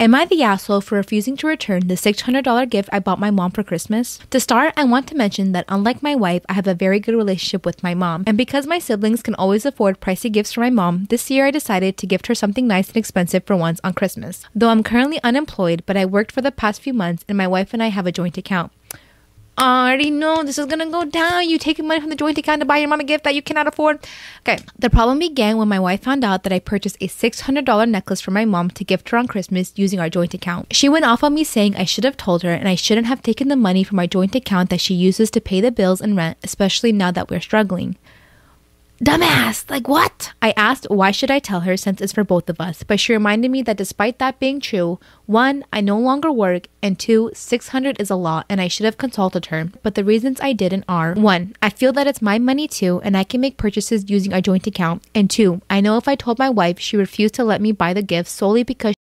Am I the asshole for refusing to return the $600 gift I bought my mom for Christmas? To start, I want to mention that unlike my wife, I have a very good relationship with my mom. And because my siblings can always afford pricey gifts for my mom, this year I decided to gift her something nice and expensive for once on Christmas. Though I'm currently unemployed, but I worked for the past few months and my wife and I have a joint account. I already know this is gonna go down. You taking money from the joint account to buy your mom a gift that you cannot afford. Okay, the problem began when my wife found out that I purchased a $600 necklace for my mom to gift her on Christmas using our joint account. She went off on me saying I should have told her and I shouldn't have taken the money from our joint account that she uses to pay the bills and rent, especially now that we're struggling. Dumbass, like what? I asked why should I tell her since it's for both of us, but she reminded me that despite that being true, one, I no longer work, and two, 600 is a lot and I should have consulted her. But the reasons I didn't are one, I feel that it's my money too and I can make purchases using our joint account, and two, I know if I told my wife, she refused to let me buy the gift solely because